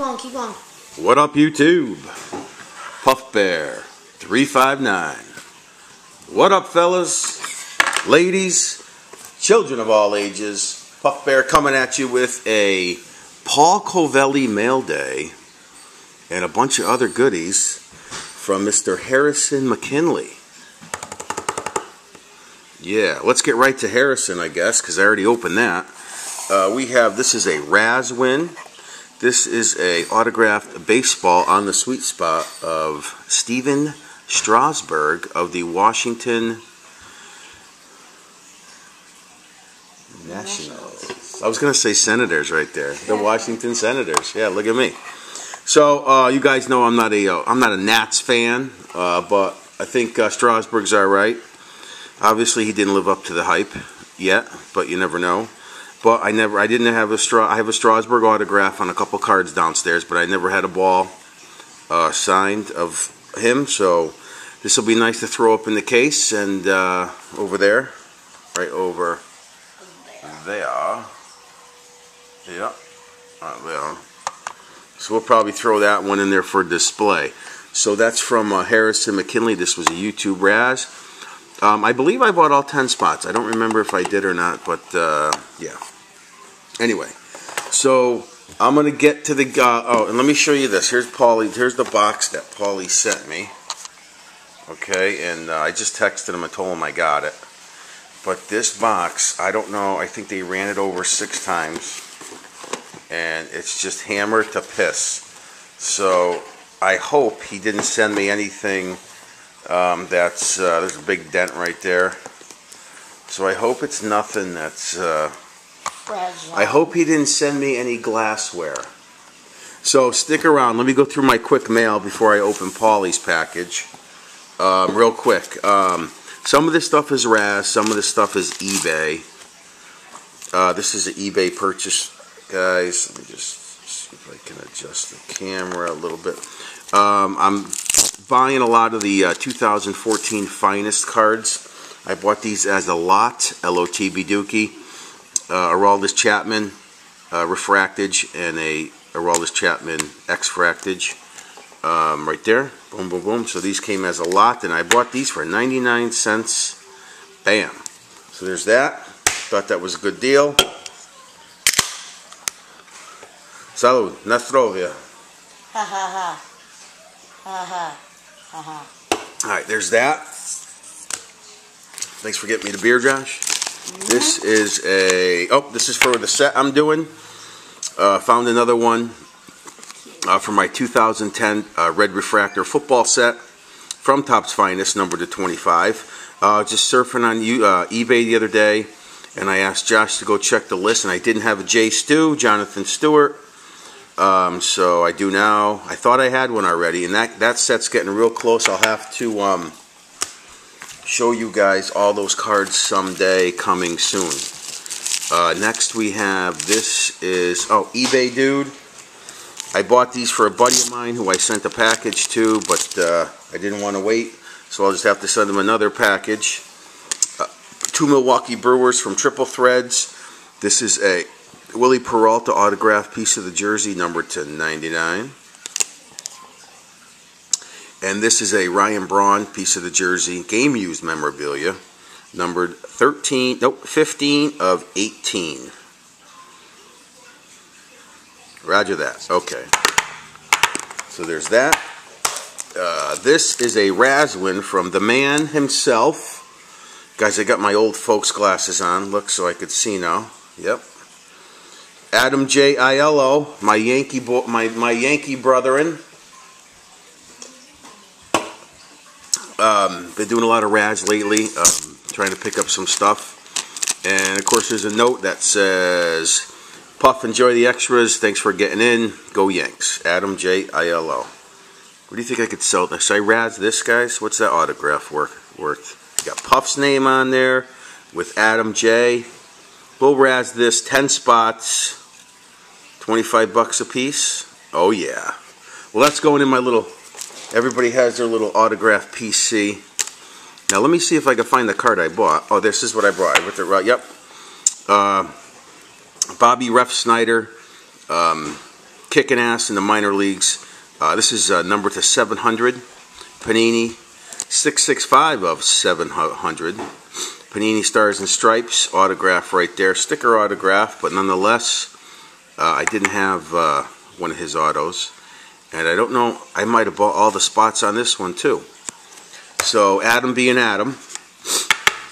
going, keep going. What up, YouTube? Puff Bear 359. What up, fellas, ladies, children of all ages? Puff Bear coming at you with a Paul Covelli mail day and a bunch of other goodies from Mr. Harrison McKinley. Yeah, let's get right to Harrison, I guess, because I already opened that. Uh, we have this is a Razwin. This is a autographed baseball on the sweet spot of Stephen Strasburg of the Washington Nationals. I was going to say Senators right there. The Washington Senators. Yeah, look at me. So uh, you guys know I'm not a am uh, not a Nats fan, uh, but I think uh, Strasburg's all right. Obviously, he didn't live up to the hype yet, but you never know. But I never, I didn't have a straw. I have a Strasburg autograph on a couple cards downstairs, but I never had a ball uh, signed of him. So this will be nice to throw up in the case and uh, over there, right over there. Yeah, right there. So we'll probably throw that one in there for display. So that's from uh, Harrison McKinley. This was a YouTube Raz. Um, I believe I bought all 10 spots. I don't remember if I did or not, but uh, yeah. Anyway, so I'm going to get to the... Uh, oh, and let me show you this. Here's Paulie. Here's the box that Paulie sent me. Okay, and uh, I just texted him and told him I got it. But this box, I don't know. I think they ran it over six times. And it's just hammered to piss. So I hope he didn't send me anything um, that's uh, there's a big dent right there. So I hope it's nothing that's. Uh, I hope he didn't send me any glassware. So stick around. Let me go through my quick mail before I open Paulie's package. Um, real quick. Um, some of this stuff is Raz. Some of this stuff is eBay. Uh, this is an eBay purchase, guys. Let me just see if I can adjust the camera a little bit. Um, I'm buying a lot of the uh, 2014 Finest cards. I bought these as a lot, L-O-T-B Dookie, uh, Aroldis Chapman uh, Refractage, and a Aroldis Chapman X-Fractage. Um, right there, boom, boom, boom. So these came as a lot, and I bought these for 99 cents. Bam. So there's that. Thought that was a good deal. Salud, Nastrovia. Ha ha ha. Ha ha. Ha ha. All right, there's that. Thanks for getting me the beer, Josh. This is a, oh, this is for the set I'm doing. Uh, found another one uh, for my 2010 uh, Red Refractor football set from Topps Finest, number to 25. Uh, just surfing on uh, eBay the other day, and I asked Josh to go check the list, and I didn't have a J. Stu, Jonathan Stewart. Um, so I do now. I thought I had one already, and that, that set's getting real close. I'll have to um, show you guys all those cards someday coming soon. Uh, next we have, this is, oh, eBay Dude. I bought these for a buddy of mine who I sent a package to, but uh, I didn't want to wait, so I'll just have to send him another package. Uh, two Milwaukee Brewers from Triple Threads. This is a Wily Peralta autograph piece of the jersey, number to 99. And this is a Ryan Braun piece of the jersey, game used memorabilia, numbered 13, nope, 15 of 18. Roger that. Okay. So there's that. Uh, this is a Razwin from the man himself. Guys, I got my old folks glasses on. Look so I could see now. Yep. Adam J. Aiello, my Yankee my my Yankee brethren. Um, been doing a lot of rads lately, um, trying to pick up some stuff. And of course, there's a note that says, "Puff, enjoy the extras. Thanks for getting in. Go Yanks." Adam J. Aiello. What do you think I could sell this? I Raz this, guys? What's that autograph worth? Worth? Got Puff's name on there with Adam J. We'll Raz this 10 spots. 25 bucks a piece? Oh yeah. Well, that's going in my little, everybody has their little autograph PC. Now let me see if I can find the card I bought. Oh, this is what I brought. Ripped it right, yep. Uh, Bobby Refsnyder, um, kicking ass in the minor leagues. Uh, this is uh, number to 700. Panini 665 of 700. Panini Stars and Stripes autograph right there. Sticker autograph, but nonetheless, uh, I didn't have uh, one of his autos. And I don't know, I might have bought all the spots on this one too. So, Adam being Adam,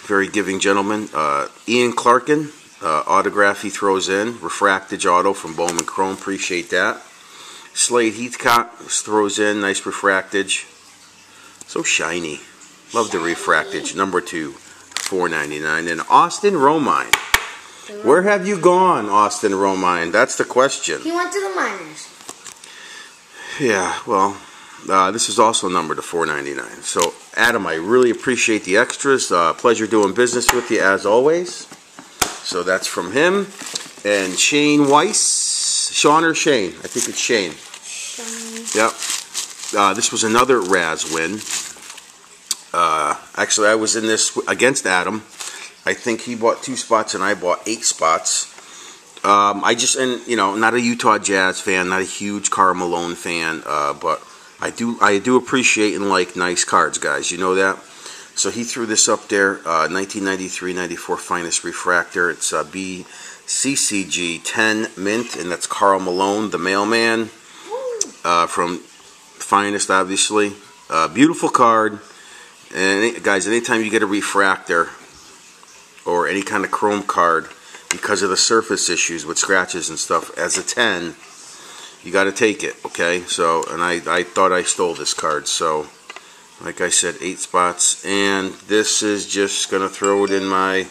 very giving gentleman. Uh, Ian Clarkin, uh, autograph he throws in. Refractage auto from Bowman Chrome, appreciate that. Slade Heathcott throws in, nice refractage. So shiny. Love the refractage. Number two, four ninety nine. And Austin Romine. Where have you gone, Austin Romine? That's the question. He went to the minors. Yeah, well, uh, this is also numbered to 4.99. So, Adam, I really appreciate the extras. Uh, pleasure doing business with you as always. So that's from him. And Shane Weiss, Sean or Shane? I think it's Shane. Shane. Yep. Uh, this was another Raz win. Uh, actually, I was in this against Adam. I think he bought two spots and I bought eight spots. Um, I just and you know not a Utah Jazz fan, not a huge Karl Malone fan, uh, but I do I do appreciate and like nice cards, guys. You know that. So he threw this up there, uh, 1993-94 finest refractor. It's uh, BCCG 10 mint, and that's Karl Malone, the mailman uh, from finest, obviously. Uh, beautiful card. And guys, anytime you get a refractor or any kind of chrome card, because of the surface issues with scratches and stuff, as a 10, you got to take it, okay? So, and I, I thought I stole this card, so like I said, eight spots. And this is just going to throw it in my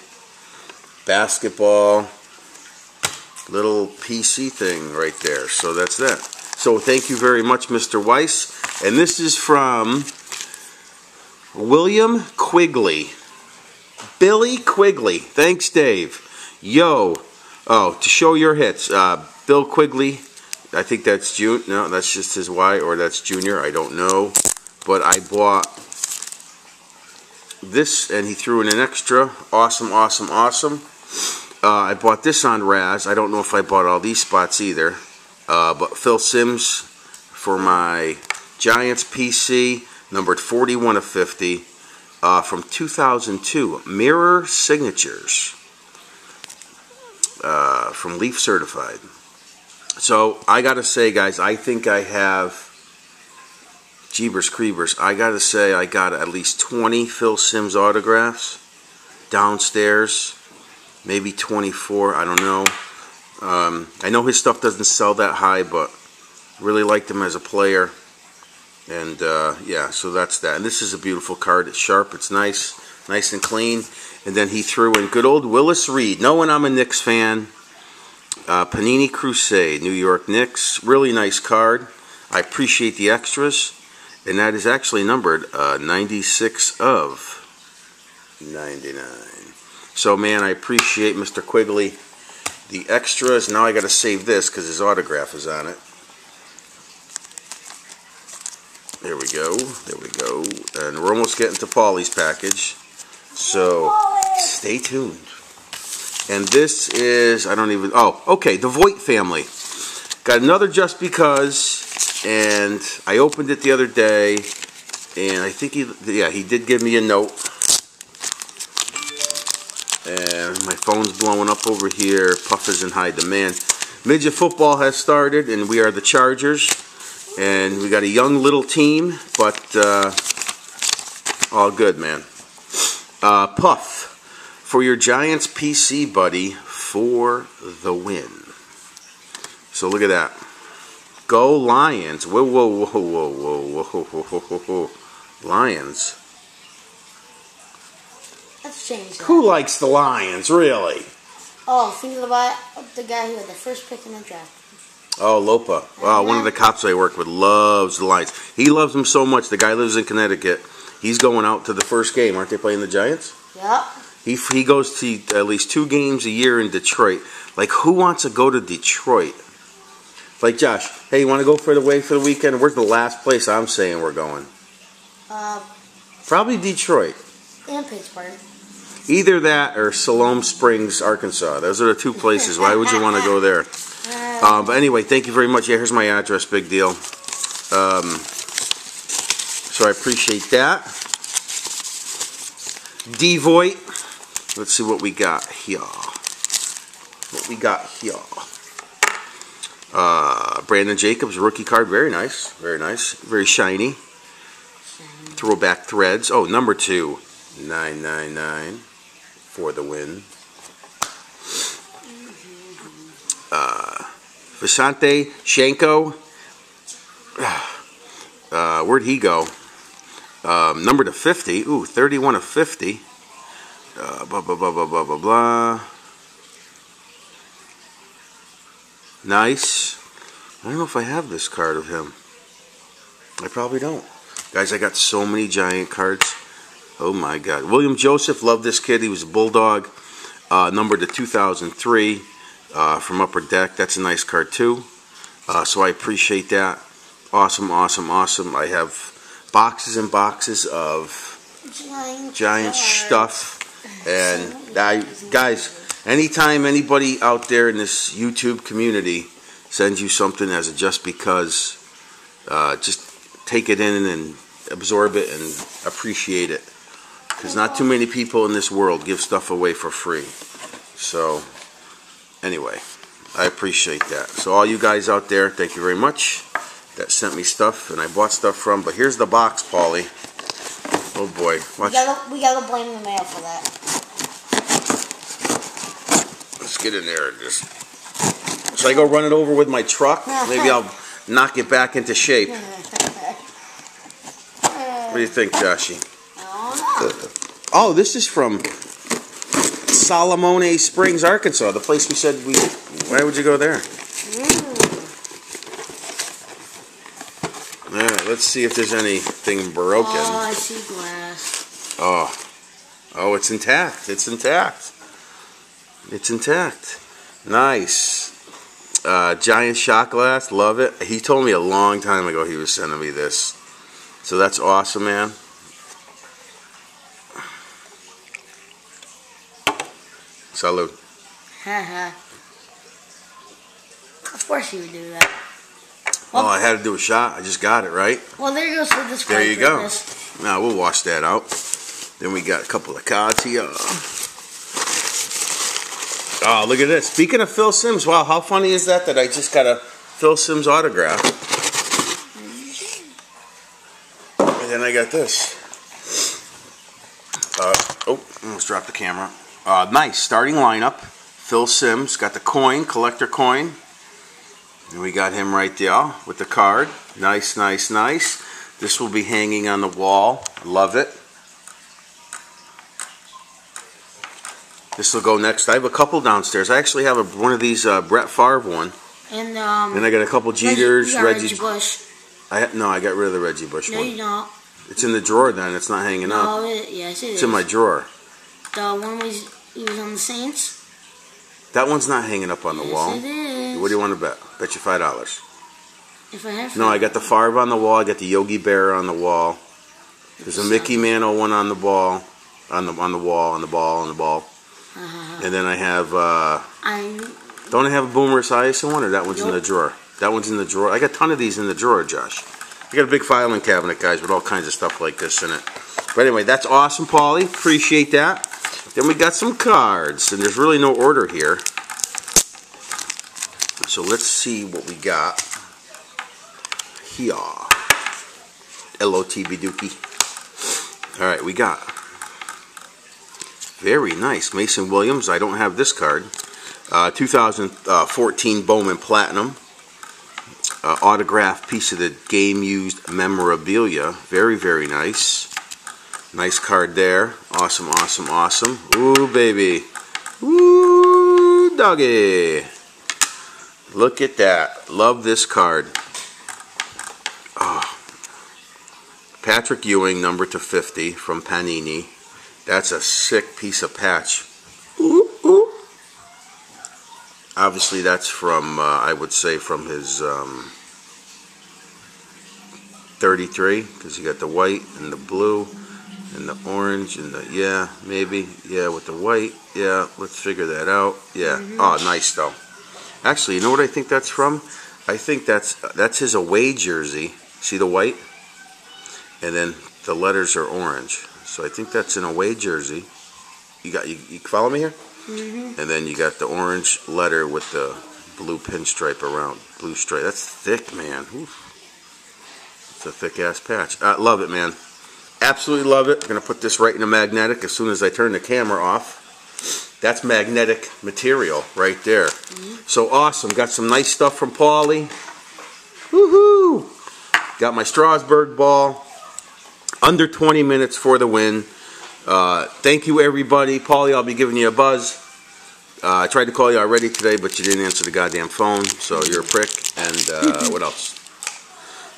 basketball little PC thing right there. So that's that. So thank you very much, Mr. Weiss. And this is from William Quigley. Billy Quigley. Thanks, Dave. Yo. Oh, to show your hits. Uh, Bill Quigley. I think that's June. No, that's just his Y, or that's Junior. I don't know but I bought this and he threw in an extra awesome awesome awesome uh, I bought this on Raz I don't know if I bought all these spots either uh, but Phil Simms for my Giants PC numbered 41 of 50 uh, from 2002 mirror signatures uh, from Leaf Certified so I gotta say guys I think I have Jeebers Creepers, I gotta say I got at least 20 Phil Simms autographs downstairs, maybe 24, I don't know. Um, I know his stuff doesn't sell that high, but really liked him as a player. And uh, yeah, so that's that. And this is a beautiful card. It's sharp, it's nice, nice and clean. And then he threw in good old Willis Reed. Knowing I'm a Knicks fan, uh, Panini Crusade, New York Knicks. Really nice card. I appreciate the extras and that is actually numbered uh, 96 of 99. So, man, I appreciate Mr. Quigley. The extras, now I got to save this because his autograph is on it. There we go. There we go. And we're almost getting to Paulie's package. So, stay tuned. And this is, I don't even, oh, okay, the Voigt family. Got another Just Because and I opened it the other day, and I think he, yeah, he did give me a note. And my phone's blowing up over here. Puff is in high demand. Midget football has started, and we are the Chargers. And we got a young little team, but uh, all good, man. Uh, Puff, for your Giants PC, buddy, for the win. So look at that. Go Lions. Whoa, whoa, whoa, whoa, whoa, whoa, whoa, whoa, whoa. Lions. Let's change that. Who likes the Lions, really? Oh, think about the guy who had the first pick in the draft. Oh, Lopa. Wow, one of the cops I work with loves the Lions. He loves them so much. The guy lives in Connecticut. He's going out to the first game. Aren't they playing the Giants? Yep. He, he goes to at least two games a year in Detroit. Like, who wants to go to Detroit? Like Josh, hey, you want to go for the way for the weekend? Where's the last place I'm saying we're going? Uh, Probably Detroit. and Pittsburgh. Either that or Siloam Springs, Arkansas. Those are the two places. Why would you want to go there? Uh, Um, but anyway, thank you very much. Yeah, here's my address. Big deal. Um, so I appreciate that. Devoit. Let's see what we got here. What we got here. Uh, Brandon Jacobs, rookie card. Very nice. Very nice. Very shiny. Throwback threads. Oh, number two. 999 for the win. Uh, Visanthe Shiancoe. Uh, where'd he go? Um, number to 50. Ooh, 31 of 50. Uh, blah, blah, blah, blah, blah, blah, blah. Nice. I don't know if I have this card of him. I probably don't. Guys, I got so many giant cards. Oh my God. William Joseph, loved this kid. He was a Bulldog. Uh, number to 2003 uh, from Upper Deck. That's a nice card too. Uh, so I appreciate that. Awesome, awesome, awesome. I have boxes and boxes of Giant, giant stuff. And I, guys, anytime anybody out there in this YouTube community sends you something as a just because, uh, just take it in and absorb it and appreciate it. Because not too many people in this world give stuff away for free. So, anyway, I appreciate that. So, all you guys out there, thank you very much that sent me stuff and I bought stuff from. But here's the box, Paulie. Oh boy, We watch. gotta, we gotta blame the mail for that. Let's get in there and just. Should I go run it over with my truck? Maybe I'll knock it back into shape. What do you think, Joshy? Oh, this is from Siloam Springs, Arkansas, the place we said we. Why would you go there? Mm. All right, let's see if there's anything broken. Oh, I see glass. Oh, oh, it's intact. It's intact. It's intact. Nice. Uh, giant shot glass. Love it. He told me a long time ago he was sending me this. So that's awesome, man. Salute. Of course you would do that. Oh, I had to do a shot. I just got it, right? Well, there goes for this There you go. this. Now we'll wash that out. Then we got a couple of cards here. Oh, look at this. Speaking of Phil Simms, wow, how funny is that that I just got a Phil Simms autograph? And then I got this. Uh, oh, almost dropped the camera. Uh, nice starting lineup. Phil Simms got the coin, collector coin. And we got him right there with the card. Nice, nice, nice. This will be hanging on the wall. Love it. This will go next. I have a couple downstairs. I actually have a, one of these uh, Brett Favre one. And um. Then I got a couple Jeters, Reggie. Reggie Bush. I ha- no, I got rid of the Reggie Bush No, one. you don't. It's in the drawer. Then it's not hanging up. No, it, yes, it It's is. in my drawer. The one was he was on the Saints. That one's not hanging up on the yes, wall. What do you want to bet? Bet you five dollars. If I have. No, I got the Favre on the wall. I got the Yogi Berra on the wall. There's a Mickey Mantle one on the ball, on the on the wall, on the ball, on the ball. Uh-huh. And then I have. uh I Don't I have a Boomer Esiason one, or that one's in the drawer? That one's in the drawer. I got a ton of these in the drawer, Josh. I got a big filing cabinet, guys, with all kinds of stuff like this in it. But anyway, that's awesome, Paulie. Appreciate that. Then we got some cards, and there's really no order here. So let's see what we got here. LOTB Dookie. All right, we got very nice Mason Williams. I don't have this card. Uh, 2014 Bowman Platinum. Uh, autographed piece of the game used memorabilia. Very, very nice. Nice card there. Awesome, awesome, awesome. Ooh, baby. Ooh, doggy. Look at that. Love this card. Oh. Patrick Ewing, number to 50 from Panini. That's a sick piece of patch. Ooh, ooh. Obviously, that's from, uh, I would say, from his um, 33, because you got the white and the blue and the orange and the, yeah, maybe, yeah, with the white, yeah, let's figure that out. Yeah, oh, nice though. Actually, you know what I think that's from? I think that's that's his away jersey. See the white? And then the letters are orange. So I think that's an away jersey. You got you, you follow me here? Mm-hmm. And then you got the orange letter with the blue pinstripe around blue stripe. That's thick, man. Oof. It's a thick ass patch. I love it, man. Absolutely love it. I'm gonna put this right in a magnetic as soon as I turn the camera off. That's magnetic material right there. So awesome. Got some nice stuff from Paulie. Woohoo! Got my Strasburg ball. Under 20 minutes for the win. Uh, thank you, everybody. Paulie, I'll be giving you a buzz. Uh, I tried to call you already today, but you didn't answer the goddamn phone, so you're a prick. And uh, what else?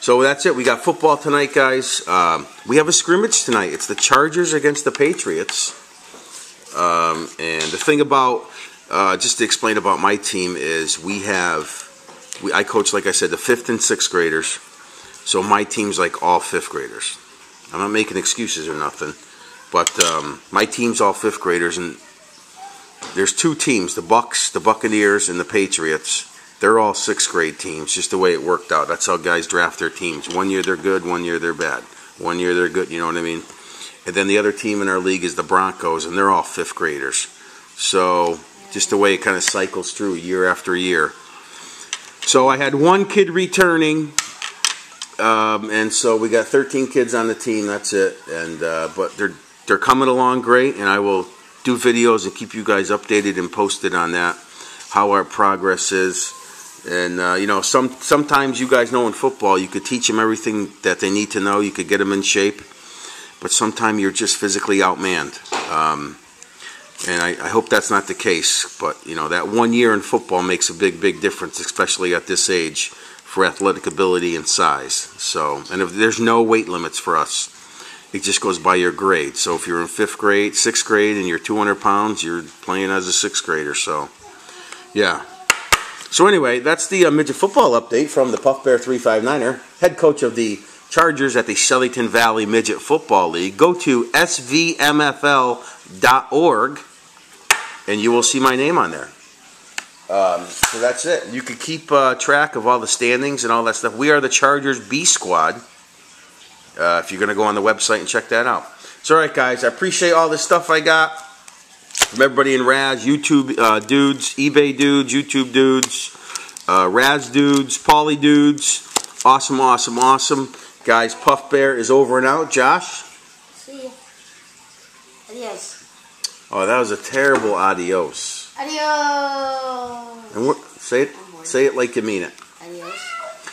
So that's it. We got football tonight, guys. Um, we have a scrimmage tonight. It's the Chargers against the Patriots. Um, and the thing about, uh, just to explain about my team is we have, we, I coach, like I said, the fifth and sixth graders. So my team's like all fifth graders. I'm not making excuses or nothing, but um, my team's all fifth graders, and there's two teams: the Bucks, the Buccaneers, and the Patriots. They're all sixth grade teams, just the way it worked out. That's how guys draft their teams. One year they're good, one year they're bad. One year they're good, you know what I mean? And then the other team in our league is the Broncos, and they're all fifth graders. So just the way it kind of cycles through year after year. So I had one kid returning, um, and so we got 13 kids on the team. That's it. And uh, but they're they're coming along great, and I will do videos and keep you guys updated and posted on that, how our progress is. And uh, you know, some sometimes you guys know in football, you could teach them everything that they need to know. You could get them in shape, but sometimes you're just physically outmanned. Um, and I, I hope that's not the case. But you know, that one year in football makes a big, big difference, especially at this age, for athletic ability and size. So, and if there's no weight limits for us, it just goes by your grade. So if you're in fifth grade, sixth grade, and you're 200 pounds, you're playing as a sixth grader. So, yeah. So anyway, that's the uh, midget football update from the Puff Bear 359er, head coach of the Chargers at the Shellington Valley Midget Football League. Go to svmfl.org and you will see my name on there. Um, so that's it. You can keep uh, track of all the standings and all that stuff. We are the Chargers B Squad. Uh, if you're going to go on the website and check that out. So, all right, guys, I appreciate all this stuff I got from everybody in Raz, YouTube uh, dudes, eBay dudes, YouTube dudes, uh, Raz dudes, Paulie dudes. Awesome, awesome, awesome. Guys, Puff Bear is over and out. Josh? See ya. Adios. Oh, that was a terrible adios. Adios. And what, say it, say it like you mean it. Adios.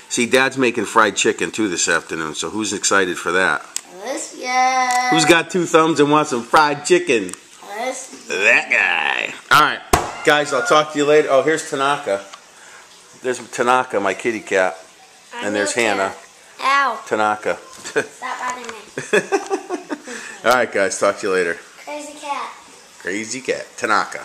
See, Dad's making fried chicken too this afternoon, so who's excited for that? Yeah. Who's got two thumbs and wants some fried chicken? Adios. That guy. All right, guys, I'll talk to you later. Oh, here's Tanaka. There's Tanaka, my kitty cat. And there's Hannah. Ow. Tanaka. Stop biting me. All right, guys, talk to you later. Crazy cat. Crazy cat. Tanaka.